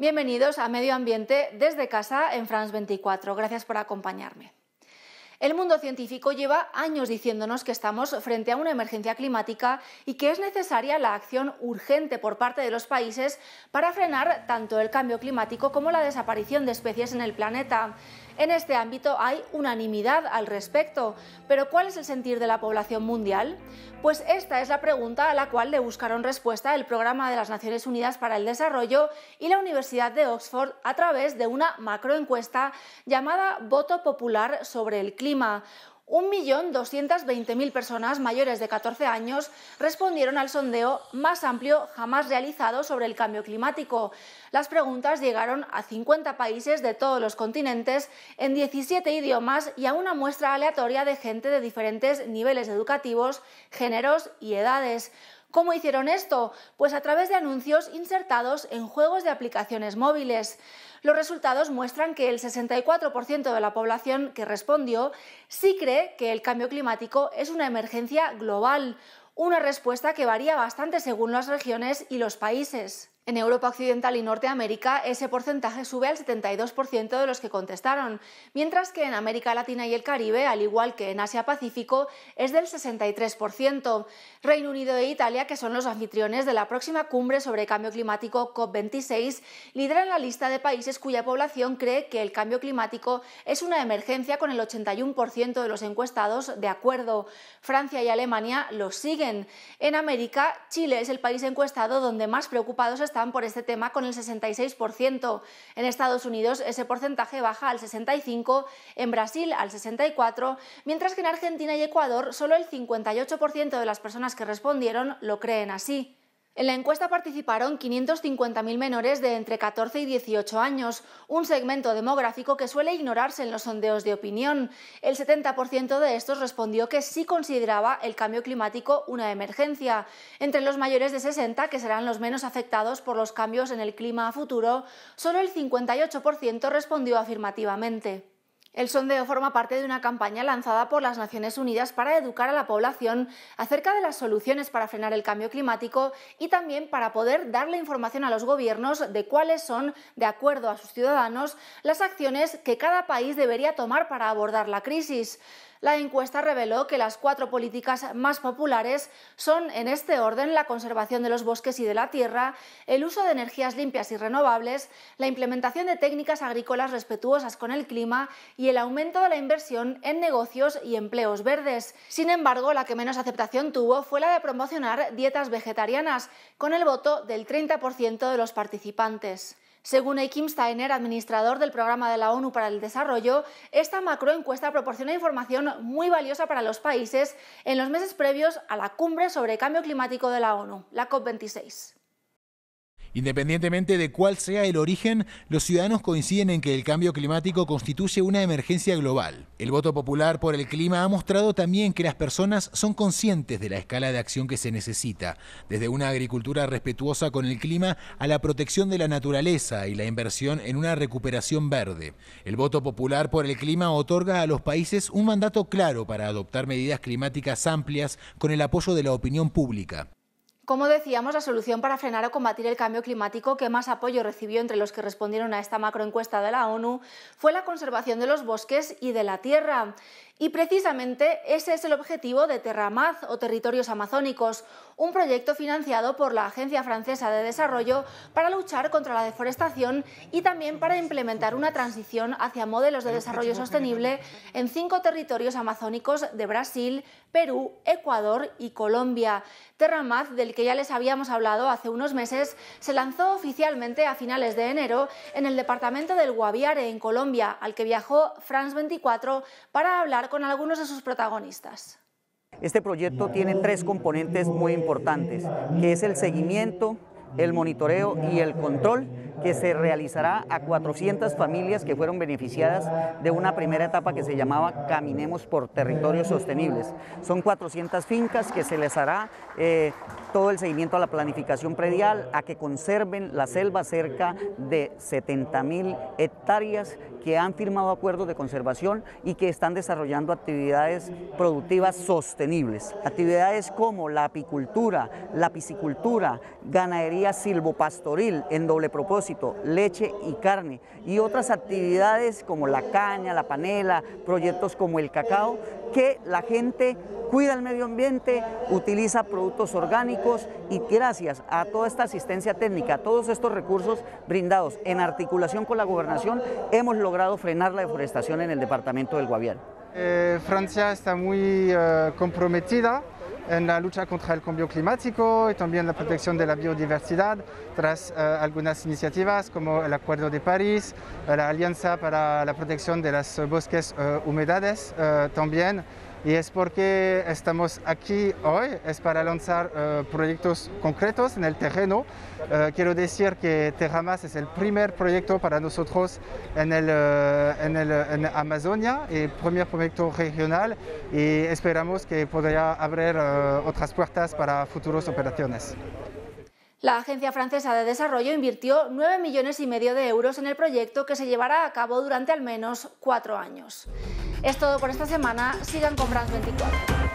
Bienvenidos a Medio Ambiente desde casa en France 24. Gracias por acompañarme. El mundo científico lleva años diciéndonos que estamos frente a una emergencia climática y que es necesaria la acción urgente por parte de los países para frenar tanto el cambio climático como la desaparición de especies en el planeta. En este ámbito hay unanimidad al respecto, pero ¿cuál es el sentir de la población mundial? Pues esta es la pregunta a la cual le buscaron respuesta el Programa de las Naciones Unidas para el Desarrollo y la Universidad de Oxford a través de una macroencuesta llamada Voto Popular sobre el Clima, 1.220.000 personas mayores de 14 años respondieron al sondeo más amplio jamás realizado sobre el cambio climático. Las preguntas llegaron a 50 países de todos los continentes, en 17 idiomas y a una muestra aleatoria de gente de diferentes niveles educativos, géneros y edades. ¿Cómo hicieron esto? Pues a través de anuncios insertados en juegos de aplicaciones móviles. Los resultados muestran que el 64% de la población que respondió sí cree que el cambio climático es una emergencia global, una respuesta que varía bastante según las regiones y los países. En Europa Occidental y Norteamérica ese porcentaje sube al 72% de los que contestaron, mientras que en América Latina y el Caribe, al igual que en Asia Pacífico, es del 63%. Reino Unido e Italia, que son los anfitriones de la próxima cumbre sobre cambio climático COP26, lideran la lista de países cuya población cree que el cambio climático es una emergencia con el 81% de los encuestados de acuerdo. Francia y Alemania los siguen. En América, Chile es el país encuestado donde más preocupados están por este tema con el 66%. En Estados Unidos ese porcentaje baja al 65%, en Brasil al 64%, mientras que en Argentina y Ecuador solo el 58% de las personas que respondieron lo creen así. En la encuesta participaron 550.000 menores de entre 14 y 18 años, un segmento demográfico que suele ignorarse en los sondeos de opinión. El 70% de estos respondió que sí consideraba el cambio climático una emergencia. Entre los mayores de 60, que serán los menos afectados por los cambios en el clima a futuro, solo el 58% respondió afirmativamente. El sondeo forma parte de una campaña lanzada por las Naciones Unidas para educar a la población acerca de las soluciones para frenar el cambio climático y también para poder darle información a los gobiernos de cuáles son, de acuerdo a sus ciudadanos, las acciones que cada país debería tomar para abordar la crisis. La encuesta reveló que las cuatro políticas más populares son, en este orden, la conservación de los bosques y de la tierra, el uso de energías limpias y renovables, la implementación de técnicas agrícolas respetuosas con el clima y el aumento de la inversión en negocios y empleos verdes. Sin embargo, la que menos aceptación tuvo fue la de promocionar dietas vegetarianas, con el voto del 30% de los participantes. Según Eikim Steiner, administrador del Programa de la ONU para el Desarrollo, esta macroencuesta proporciona información muy valiosa para los países en los meses previos a la cumbre sobre cambio climático de la ONU, la COP26. Independientemente de cuál sea el origen, los ciudadanos coinciden en que el cambio climático constituye una emergencia global. El voto popular por el clima ha mostrado también que las personas son conscientes de la escala de acción que se necesita, desde una agricultura respetuosa con el clima a la protección de la naturaleza y la inversión en una recuperación verde. El voto popular por el clima otorga a los países un mandato claro para adoptar medidas climáticas amplias con el apoyo de la opinión pública. Como decíamos, la solución para frenar o combatir el cambio climático que más apoyo recibió entre los que respondieron a esta macroencuesta de la ONU fue la conservación de los bosques y de la tierra. Y precisamente ese es el objetivo de Terramaz o Territorios Amazónicos, un proyecto financiado por la Agencia Francesa de Desarrollo para luchar contra la deforestación y también para implementar una transición hacia modelos de desarrollo sostenible en cinco territorios amazónicos de Brasil, Perú, Ecuador y Colombia. Terramaz, del que ya les habíamos hablado hace unos meses, se lanzó oficialmente a finales de enero en el departamento del Guaviare, en Colombia, al que viajó France 24 para hablar con algunos de sus protagonistas. Este proyecto tiene tres componentes muy importantes, que es el seguimiento, el monitoreo y el control que se realizará a 400 familias que fueron beneficiadas de una primera etapa que se llamaba Caminemos por Territorios Sostenibles. Son 400 fincas que se les hará eh, todo el seguimiento a la planificación predial, a que conserven la selva cerca de 70 mil hectáreas que han firmado acuerdos de conservación y que están desarrollando actividades productivas sostenibles. Actividades como la apicultura, la piscicultura, ganadería silvopastoril en doble propósito, leche y carne, y otras actividades como la caña, la panela, proyectos como el cacao, que la gente cuida el medio ambiente, utiliza productos orgánicos y gracias a toda esta asistencia técnica, a todos estos recursos brindados en articulación con la gobernación, hemos logrado frenar la deforestación en el departamento del Guaviare. Eh, Francia está muy eh, comprometida en la lucha contra el cambio climático y también la protección de la biodiversidad tras eh, algunas iniciativas como el Acuerdo de París, la Alianza para la Protección de los Bosques Humedades también y es porque estamos aquí hoy, es para lanzar uh, proyectos concretos en el terreno. Uh, quiero decir que Terramas es el primer proyecto para nosotros en, el, uh, en, el, en Amazonia, el primer proyecto regional y esperamos que podría abrir otras puertas para futuras operaciones. La Agencia Francesa de Desarrollo invirtió 9 millones y medio de euros en el proyecto que se llevará a cabo durante al menos cuatro años. Es todo por esta semana. Sigan con France 24.